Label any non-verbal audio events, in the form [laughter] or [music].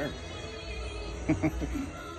Sure. [laughs]